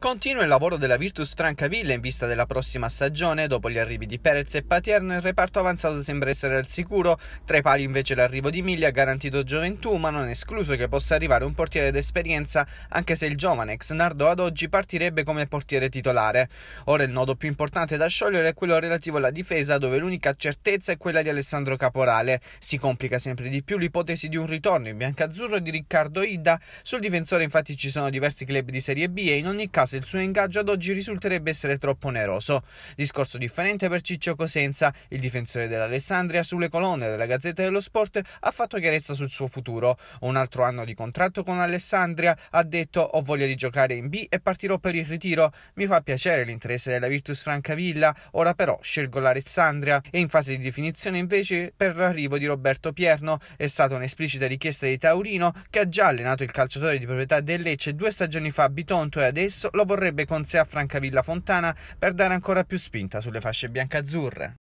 Continua il lavoro della Virtus Francavilla in vista della prossima stagione. Dopo gli arrivi di Perez e Patierno, il reparto avanzato sembra essere al sicuro. Tra i pali invece l'arrivo di Miglia ha garantito gioventù, ma non è escluso che possa arrivare un portiere d'esperienza, anche se il giovane ex Nardo ad oggi partirebbe come portiere titolare. Ora il nodo più importante da sciogliere è quello relativo alla difesa, dove l'unica certezza è quella di Alessandro Caporale. Si complica sempre di più l'ipotesi di un ritorno in biancazzurro di Riccardo Ida. Sul difensore infatti ci sono diversi club di Serie B e in ogni caso caso il suo ingaggio ad oggi risulterebbe essere troppo oneroso. Discorso differente per Ciccio Cosenza, il difensore dell'Alessandria, sulle colonne della Gazzetta dello Sport ha fatto chiarezza sul suo futuro. Un altro anno di contratto con Alessandria, ha detto ho voglia di giocare in B e partirò per il ritiro. Mi fa piacere l'interesse della Virtus Francavilla, ora però scelgo l'Alessandria e in fase di definizione invece per l'arrivo di Roberto Pierno è stata un'esplicita richiesta di Taurino che ha già allenato il calciatore di proprietà del Lecce due stagioni fa a Bitonto e adesso lo vorrebbe con sé a Francavilla Fontana per dare ancora più spinta sulle fasce biancazzurre.